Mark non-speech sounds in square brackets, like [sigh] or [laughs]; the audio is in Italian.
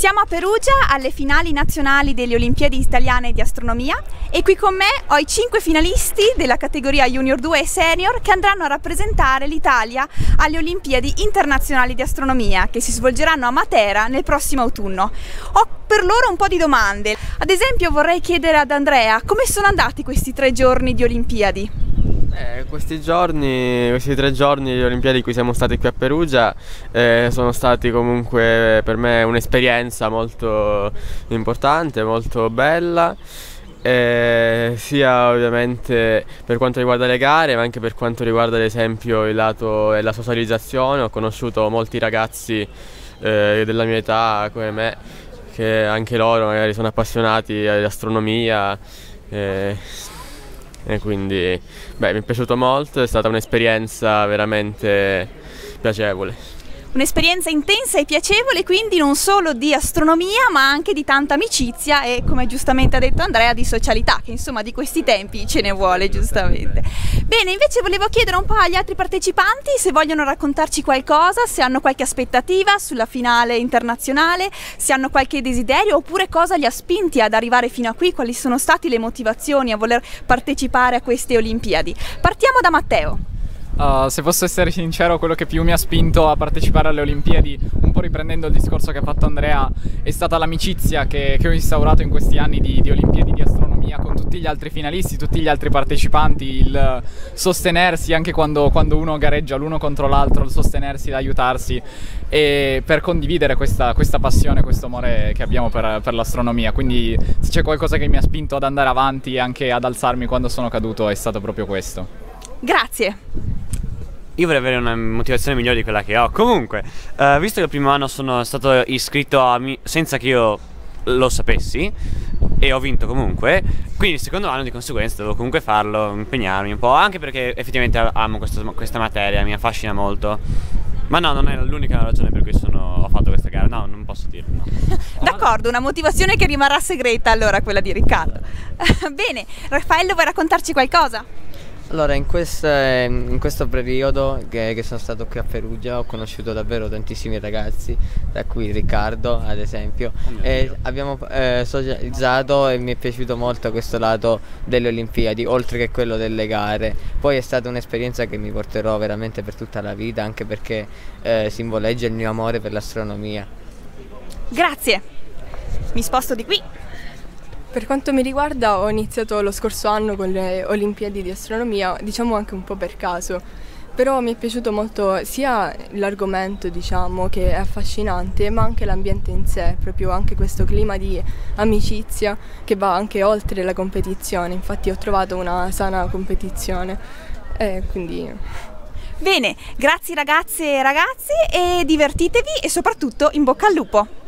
Siamo a Perugia alle finali nazionali delle Olimpiadi italiane di astronomia e qui con me ho i cinque finalisti della categoria Junior 2 e Senior che andranno a rappresentare l'Italia alle Olimpiadi internazionali di astronomia che si svolgeranno a Matera nel prossimo autunno. Ho per loro un po' di domande. Ad esempio vorrei chiedere ad Andrea come sono andati questi tre giorni di Olimpiadi? Eh, questi giorni, questi tre giorni di Olimpiadi in cui siamo stati qui a Perugia eh, sono stati comunque per me un'esperienza molto importante, molto bella. Eh, sia ovviamente per quanto riguarda le gare ma anche per quanto riguarda ad esempio il lato della socializzazione ho conosciuto molti ragazzi eh, della mia età come me che anche loro magari sono appassionati di astronomia eh, e quindi beh, mi è piaciuto molto, è stata un'esperienza veramente piacevole. Un'esperienza intensa e piacevole quindi non solo di astronomia ma anche di tanta amicizia e come giustamente ha detto Andrea di socialità che insomma di questi tempi ce ne vuole giustamente. Bene invece volevo chiedere un po' agli altri partecipanti se vogliono raccontarci qualcosa, se hanno qualche aspettativa sulla finale internazionale, se hanno qualche desiderio oppure cosa li ha spinti ad arrivare fino a qui, quali sono state le motivazioni a voler partecipare a queste Olimpiadi. Partiamo da Matteo. Uh, se posso essere sincero, quello che più mi ha spinto a partecipare alle Olimpiadi, un po' riprendendo il discorso che ha fatto Andrea, è stata l'amicizia che, che ho instaurato in questi anni di, di, Olimpiadi di astronomia con tutti gli altri finalisti, tutti gli altri partecipanti, il sostenersi anche quando, quando uno gareggia l'uno contro l'altro, il sostenersi, l'aiutarsi e per condividere questa, questa, passione, questo amore che abbiamo per, per l'astronomia. Quindi se c'è qualcosa che mi ha spinto ad andare avanti e anche ad alzarmi quando sono caduto è stato proprio questo. Grazie. Io vorrei avere una motivazione migliore di quella che ho. Comunque, uh, visto che il primo anno sono stato iscritto mi- senza che io lo sapessi e ho vinto comunque, quindi il secondo anno di conseguenza devo comunque farlo, impegnarmi un po', anche perché effettivamente amo questo, questa materia, mi affascina molto. Ma no, non è l'unica ragione per cui sono, ho fatto questa gara, no, non posso dirlo. No. [laughs] D'accordo, una motivazione che rimarrà segreta allora quella di Riccardo. [laughs] Bene, Raffaello vuoi raccontarci qualcosa? Allora, in, queste, in, questo periodo che, che, sono stato qui a Perugia ho conosciuto davvero tantissimi ragazzi, da cui Riccardo ad esempio, oh e abbiamo eh, socializzato e mi è piaciuto molto questo lato delle Olimpiadi, oltre che quello delle gare. Poi è stata un'esperienza che mi porterò veramente per tutta la vita, anche perché eh, simboleggia il mio amore per l'astronomia. Grazie, mi sposto di qui. Per quanto mi riguarda ho iniziato lo scorso anno con le Olimpiadi di astronomia, diciamo anche un po' per caso, però mi è piaciuto molto sia l'argomento diciamo che è affascinante, ma anche l'ambiente in sé, proprio anche questo clima di amicizia che va anche oltre la competizione, infatti ho trovato una sana competizione. E quindi... Bene, grazie ragazze e ragazzi e divertitevi e soprattutto in bocca al lupo!